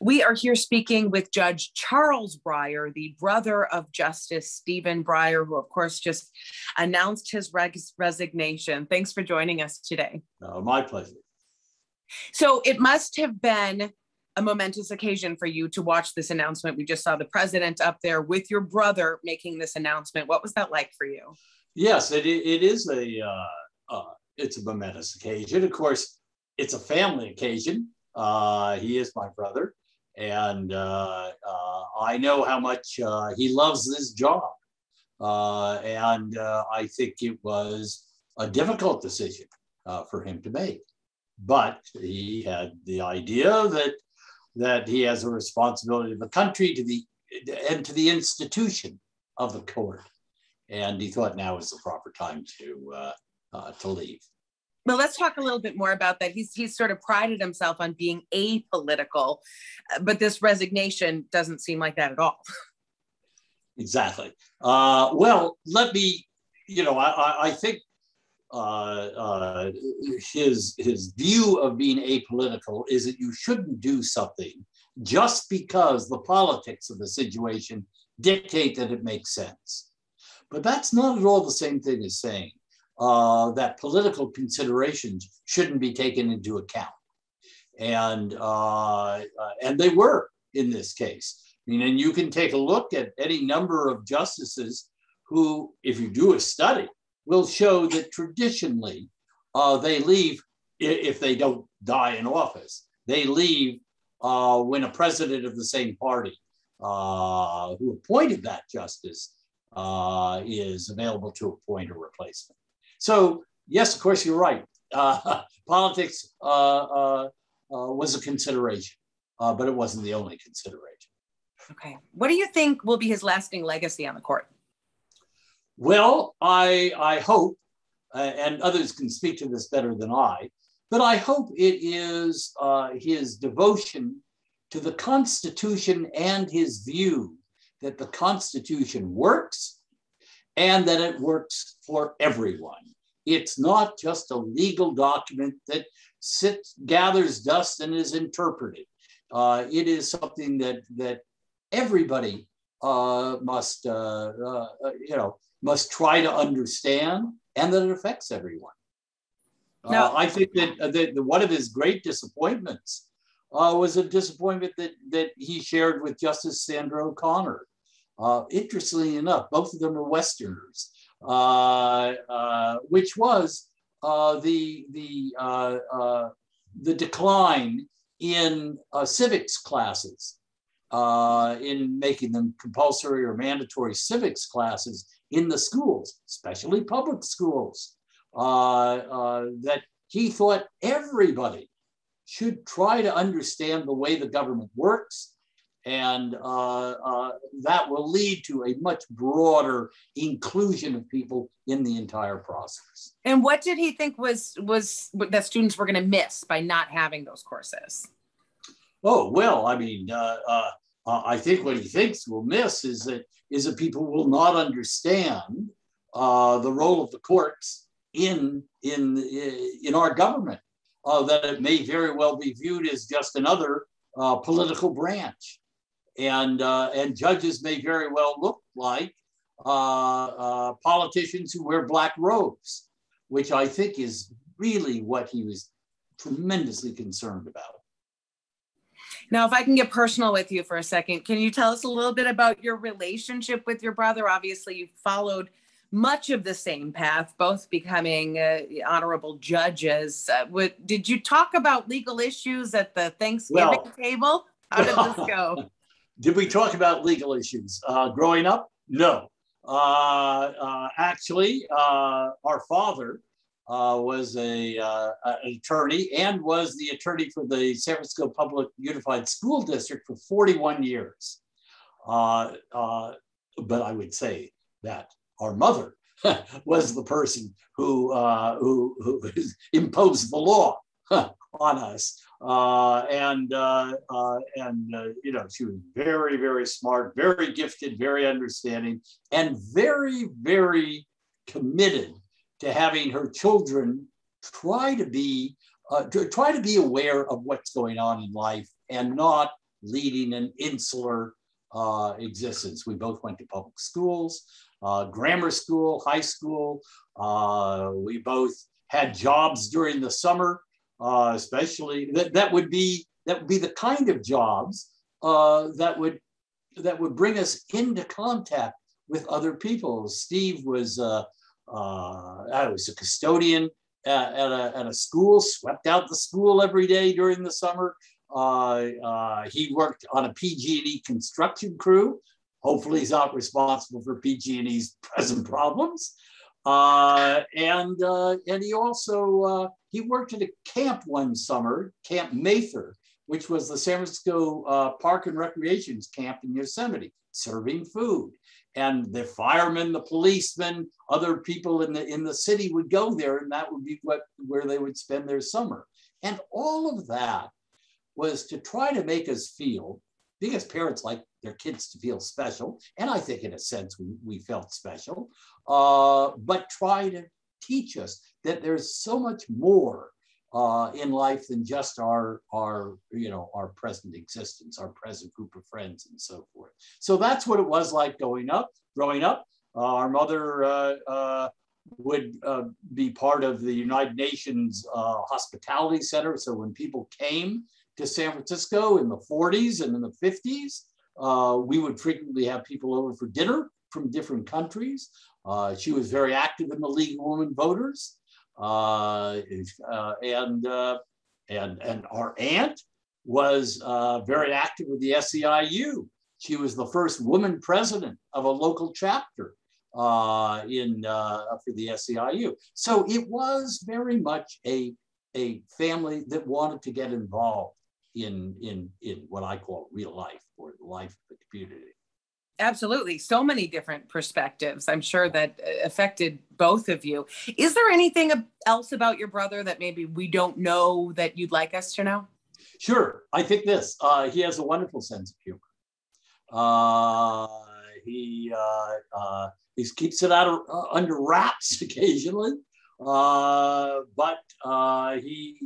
We are here speaking with Judge Charles Breyer, the brother of Justice Stephen Breyer, who, of course, just announced his res- resignation. Thanks for joining us today. Uh, my pleasure. So, it must have been a momentous occasion for you to watch this announcement. We just saw the president up there with your brother making this announcement. What was that like for you? Yes, it, it is a uh, uh, it's a momentous occasion. Of course, it's a family occasion. Uh, he is my brother, and uh, uh, I know how much uh, he loves this job. and I think it was a difficult decision for him to make, but he had the idea that that he has a responsibility to the country, to the and to the institution of the court, and he thought now was the proper time to uh, uh, to leave. Well, let's talk a little bit more about that. He's he's sort of prided himself on being apolitical, but this resignation doesn't seem like that at all. Exactly. Uh, well, let me, you know, I, I think uh, uh, his his view of being apolitical is that you shouldn't do something just because the politics of the situation dictate that it makes sense. But that's not at all the same thing as saying uh, that political considerations shouldn't be taken into account, and uh, uh, and they were in this case. I mean, and you can take a look at any number of justices who, if you do a study, will show that traditionally uh, they leave if they don't die in office. They leave uh, when a president of the same party uh, who appointed that justice uh, is available to appoint a replacement. So, yes, of course, you're right. Uh, politics uh, was a consideration, but it wasn't the only consideration. Okay. What do you think will be his lasting legacy on the court? Well, I, I hope, uh, and others can speak to this better than I, but I hope it is uh, his devotion to the Constitution and his view that the Constitution works and that it works for everyone. It's not just a legal document that sits, gathers dust and is interpreted. Uh, it is something that that everybody uh, must, uh, uh you know, must try to understand and that it affects everyone. Uh, now, I think that, that one of his great disappointments uh, was a disappointment that, that he shared with Justice Sandra O'Connor. Uh, interestingly enough, both of them are Westerners, uh, uh, which was the, the, the decline in civics classes, in making them compulsory or mandatory civics classes in the schools, especially public schools, uh, uh, that he thought everybody should try to understand the way the government works. And uh, uh, that will lead to a much broader inclusion of people in the entire process. And what did he think was was that students were going to miss by not having those courses? Oh well, I mean, uh, uh, uh, I think what he thinks will miss is that is that people will not understand uh, the role of the courts in in in our government. Uh, that it may very well be viewed as just another uh, political branch, and uh, and judges may very well look like uh, politicians who wear black robes, which I think is really what he was tremendously concerned about. Now, if I can get personal with you for a second, can you tell us a little bit about your relationship with your brother? Obviously, you followed much of the same path, both becoming uh, honorable judges. Uh, what, did you talk about legal issues at the Thanksgiving well, table? How did this go? did we talk about legal issues uh, growing up? No. Uh, uh, actually, uh, our father uh, was a, an attorney and was the attorney for the San Francisco Public Unified School District for 41 years. But I would say that our mother was the person who, who, who imposed the law on us. Uh, and and you know she was very very smart, very gifted, very understanding, and very very committed to having her children try to be uh, to try to be aware of what's going on in life and not leading an insular uh, existence. We both went to public schools, uh, grammar school, high school. Uh, we both had jobs during the summer, uh, especially that, that would be that would be the kind of jobs uh, that would that would bring us into contact with other people. Steve was uh, I was a custodian at, at, a, at a school, swept out the school every day during the summer. Uh, uh, he worked on a PG&E construction crew. Hopefully he's not responsible for PG&E's present problems. Uh, and, uh, and he also, uh, he worked at a camp one summer, Camp Mather, which was the San Francisco uh, Park and Recreations camp in Yosemite, serving food. And the firemen, the policemen, other people in the, in the city would go there and that would be what, where they would spend their summer. And all of that was to try to make us feel, because parents like their kids to feel special, and I think in a sense we, we felt special, uh, but try to teach us that there's so much more uh, in life than just our, our, you know, our present existence, our present group of friends and so forth. So that's what it was like growing up, growing up. Uh, our mother uh, uh, would uh, be part of the United Nations uh, Hospitality Center. So when people came to San Francisco in the 40s and in the 50s. Uh, we would frequently have people over for dinner from different countries. Uh, she was very active in the League of Women Voters. Uh, uh and, uh, and, and our aunt was uh, very active with the SEIU. She was the first woman president of a local chapter in, for the SEIU. So it was very much a, a family that wanted to get involved in in in what I call real life or the life of the community. Absolutely. So many different perspectives. I'm sure that uh, affected both of you. Is there anything else about your brother that maybe we don't know that you'd like us to know? Sure. I think this. Uh, he has a wonderful sense of humor. Uh, he uh, uh he keeps it out of, uh, under wraps occasionally, uh, but he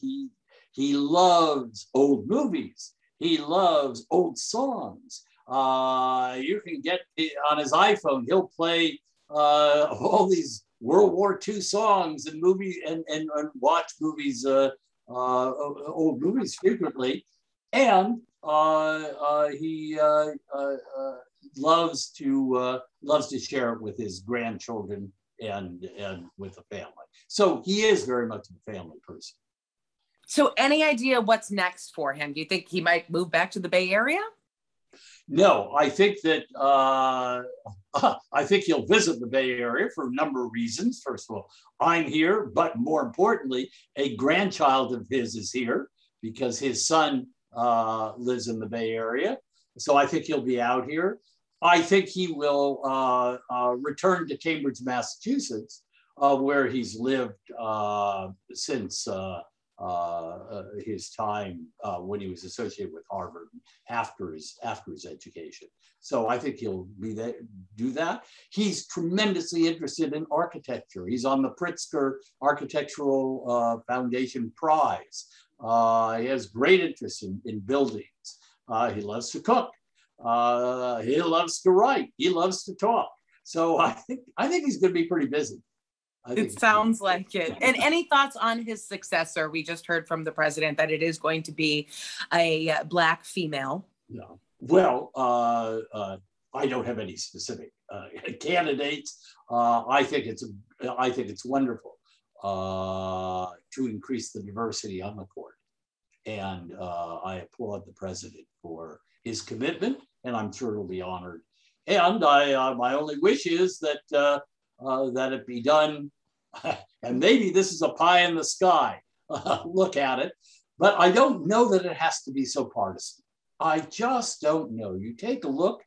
he he loves old movies. He loves old songs. Uh, you can get on his iPhone, he'll play uh, all these World War II songs and movies and, and, and watch movies, uh, uh old movies frequently. And uh, uh, he loves to loves to share it with his grandchildren and and with the family. So he is very much a family person. So, any idea what's next for him? Do you think he might move back to the Bay Area? No, I think that uh, I think he'll visit the Bay Area for a number of reasons. First of all, I'm here, but more importantly, a grandchild of his is here because his son uh, lives in the Bay Area. So I think he'll be out here. I think he will uh, uh return to Cambridge, Massachusetts, uh, where he's lived uh, since uh, his time uh, when he was associated with Harvard after his after his education. So I think he'll be there, do that. He's tremendously interested in architecture. He's on the Pritzker Architectural uh, Foundation Prize. Uh, he has great interest in, in buildings. Uh, he loves to cook. he loves to write. He loves to talk. So I think I think he's going to be pretty busy it sounds like it. And any thoughts on his successor? We just heard from the president that it is going to be a uh, black female. No. Well, uh, uh, I don't have any specific uh, candidates. Uh, I think it's a, I think it's wonderful uh, to increase the diversity on the court, and I applaud the president for his commitment, and I'm sure he'll be honored. And I, my only wish is that uh, that it be done. and maybe this is a pie in the sky look at it, but I don't know that it has to be so partisan. I just don't know. You take a look,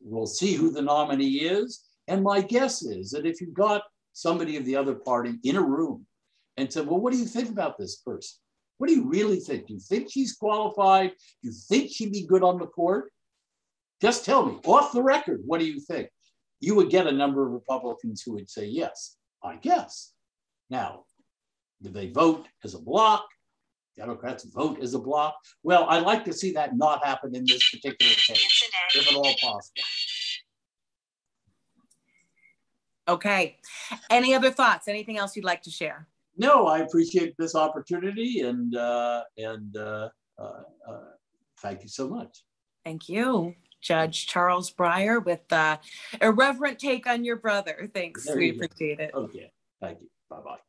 we'll see who the nominee is. And my guess is that if you got somebody of the other party in a room and said, Well, what do you think about this person? What do you really think? Do you think she's qualified? Do you think she'd be good on the court? Just tell me off the record, what do you think? You would get a number of Republicans who would say, yes, I guess. Now, do they vote as a bloc? Democrats vote as a bloc. Well, I'd like to see that not happen in this particular case, if at all possible. Okay. Any other thoughts? Anything else you'd like to share? No, I appreciate this opportunity and uh, and uh, uh, uh thank you so much. Thank you. Judge Charles Breyer with uh, irreverent take on your brother. Thanks. There we appreciate go. it. Okay. Thank you. Bye bye.